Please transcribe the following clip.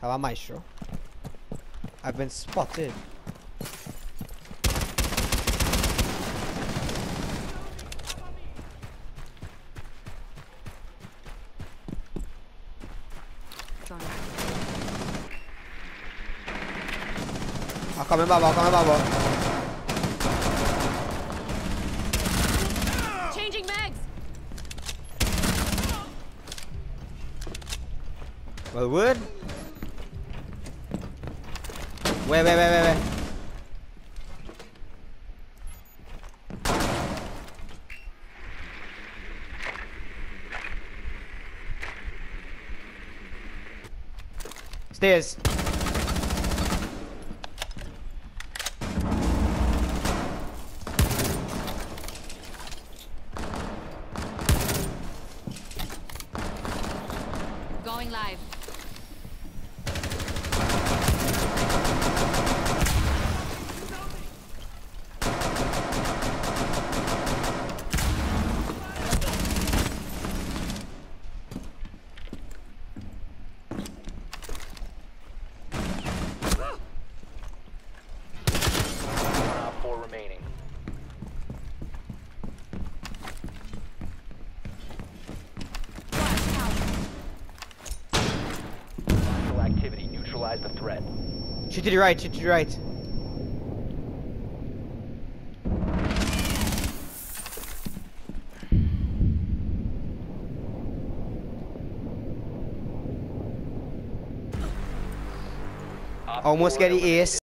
Tava Maestro. I've been spotted. I'll come in bubble, I'll come in bubble. Changing mags. Well, wood. Wait, wait, wait, wait, wait. Stairs. Going live. Neutralize the threat. Shoot to the right, shoot to the right. Almost get the ace.